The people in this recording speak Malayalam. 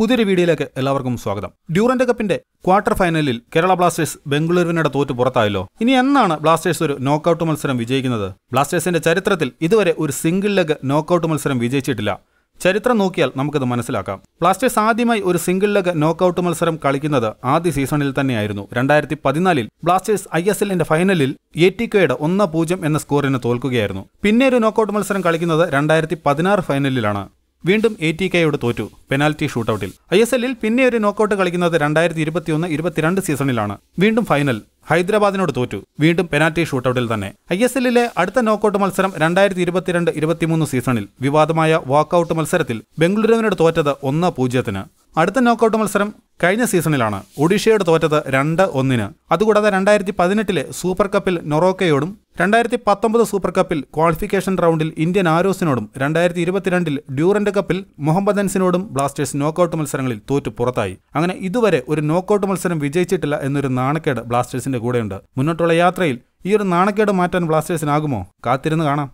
പുതിയൊരു വീഡിയോയിലേക്ക് എല്ലാവർക്കും സ്വാഗതം. ഡ്യൂറന്റ് കപ്പിന്റെ ക്വാർട്ടർ ഫൈനലിൽ കേരള ബ്ലാസ്റ്റേഴ്സ് ബംഗളൂരുവിനോട് തോറ്റു പുറത്തായല്ലോ? ഇനി എന്നാണ് ബ്ലാസ്റ്റേഴ്സ് ഒരു നോക്കൌട്ട് മത്സരം വിജയിക്കുന്നത്? ബ്ലാസ്റ്റേഴ്സിന്റെ ചരിത്രത്തിൽ ഇതുവരെ ഒരു സിംഗിൾ ലെഗ് നോക്കൌട്ട് മത്സരം വിജയിച്ചിട്ടില്ല. ചരിത്രം നോക്കിയാൽ നമുക്കത് മനസ്സിലാക്കാം. ബ്ലാസ്റ്റേഴ്സ് ആദ്യമായി ഒരു സിംഗിൾ ലെഗ് നോക്കൌട്ട് മത്സരം കളിക്കുന്നത് ആദ്യ സീസണിൽ തന്നെയായിരുന്നു. രണ്ടായിരത്തി പതിനാലിൽ ബ്ലാസ്റ്റേഴ്സ് ഐ എസ് എല്ലിന്റെ ഫൈനലിൽ എ ടി കെയുടെ ഒന്ന് പൂജ്യം എന്ന സ്കോറിന് തോൽക്കുകയായിരുന്നു. പിന്നെ ഒരു നോക്കൌട്ട് മത്സരം കളിക്കുന്നത് രണ്ടായിരത്തി പതിനാറ് ഫൈനലിലാണ് വീണ്ടും എ ടി കെയോട് തോറ്റു പെനാൽറ്റി ഷൂട്ടൌട്ടിൽ. ഐ എസ് എല്ലിൽ പിന്നെ ഒരു നോക്കൌട്ട് കളിക്കുന്നത് രണ്ടായിരത്തി ഇരുപത്തിയൊന്ന് ഇരുപത്തിരണ്ട് സീസണിലാണ്. വീണ്ടും ഫൈനൽ ഹൈദരാബാദിനോട് തോറ്റു വീണ്ടും പെനാൽറ്റി ഷൂട്ടൌട്ടിൽ തന്നെ. ഐ എസ് എല്ലിലെ അടുത്ത നോക്കൌട്ട് മത്സരം രണ്ടായിരത്തി ഇരുപത്തിരണ്ട് ഇരുപത്തിമൂന്ന് സീസണിൽ വിവാദമായ വാക്കൌട്ട് മത്സരത്തിൽ ബംഗളൂരുവിനോട് തോറ്റത് ഒന്ന് പൂജ്യത്തിന്. അടുത്ത നോക്കൌട്ട് മത്സരം കഴിഞ്ഞ സീസണിലാണ് ഒഡീഷയോട് തോറ്റത് രണ്ട് ഒന്നിന്. അതുകൂടാതെ രണ്ടായിരത്തി പതിനെട്ടിലെ സൂപ്പർ കപ്പിൽ നൊറോക്കയോടും രണ്ടായിരത്തി പത്തൊമ്പത് സൂപ്പർ കപ്പിൽ ക്വാളിഫിക്കേഷൻ റൗണ്ടിൽ ഇന്ത്യൻ ആരോസിനോടും രണ്ടായിരത്തി ഇരുപത്തിരണ്ടിൽ ഡ്യൂറന്റ് കപ്പിൽ മുഹമ്മദൻസിനോടും ബ്ലാസ്റ്റേഴ്സ് നോക്കൌട്ട് മത്സരങ്ങളിൽ തോറ്റു പുറത്തായി. അങ്ങനെ ഇതുവരെ ഒരു നോക്കൌട്ട് മത്സരം വിജയിച്ചിട്ടില്ല എന്നൊരു നാണക്കേട് ബ്ലാസ്റ്റേഴ്സിന്റെ കൂടെയുണ്ട്. മുന്നോട്ടുള്ള യാത്രയിൽ ഈ ഒരു നാണക്കേട് മാറ്റാൻ ബ്ലാസ്റ്റേഴ്സിനാകുമോ? കാത്തിരുന്ന് കാണാം.